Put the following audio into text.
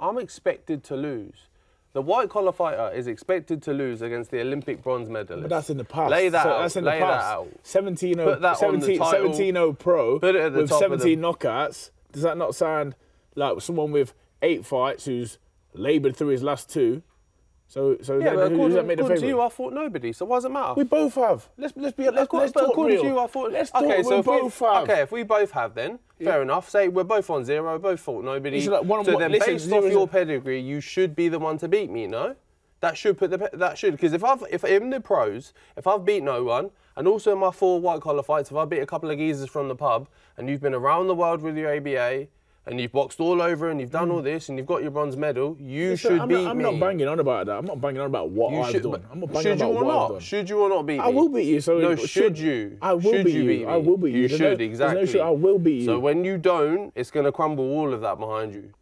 I'm expected to lose. The white collar fighter is expected to lose against the Olympic bronze medalist. But that's in the past. Lay that So out. That's in lay the that past. out. 17 Put that on the 17 title. 17 pro Put it at the with top of the- 17 knockouts. Does that not sound like someone with eight fights who's laboured through his last two? So, so Yeah, then who, according, that according to you, I fought nobody. So why does it matter? We both have. Let's let's be let's, let's talk according real. to you, I thought. Let's okay, talk. so we if we, both have. okay, if we both have, then fair enough. Say we're both on zero, both fought nobody. Like, one- so one- then, listen, based off your a- pedigree, you should be the one to beat me. No, that should put the that should because if I've if in the pros, if I've beat no one, and also in my four white collar fights, if I beat a couple of geezers from the pub, and you've been around the world with your ABA. And you've boxed all over, and you've done mm. all this, and you've got your bronze medal. You Listen, should I'm beat not, I'm me. not banging on about that. I'm not banging on about what You I've should, done. I'm not banging should you about or what not? Should you or not beat me? I will beat you. So no, should- should you? I will should beat you beat? I will beat you. You There's should no- exactly. No. I will beat you. So when you don't, it's going to crumble all of that behind you.